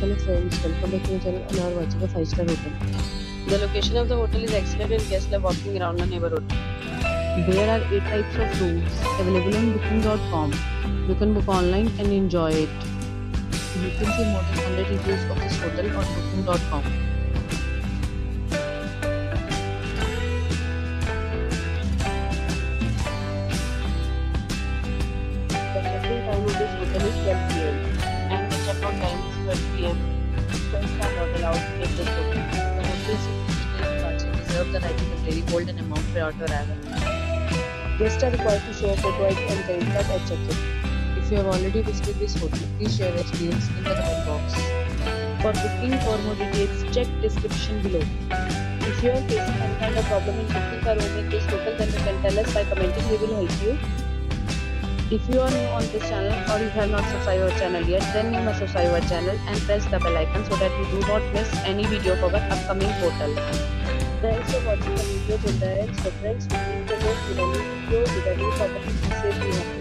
hello friends, welcome back to my channel and are watching a 5 star hotel. The location of the hotel is excellent and guests love walking around the neighborhood. There are 8 types of rooms available on booking.com. You can book online and enjoy it. You can see more than 100 reviews of this hotel on booking.com. is 12 pm. Guests are not allowed to take this hotel. The hotel security departure reserve the to amount prior to arrival. Guests are required to show a photo ID and credit card at check-in. If you have already visited this hotel, please share your experience in the comment box. For booking or more details, check description below. If you are facing any kind of problem in booking a room in this hotel, then you can tell us by commenting. We will help you. If you are new on this channel or you have not subscribed our channel yet, then you must subscribe our channel and press the bell icon so that you do not miss any video of our upcoming portal. Thanks for watching the video till the end. So friends, we will next video with a new property. Stay safe.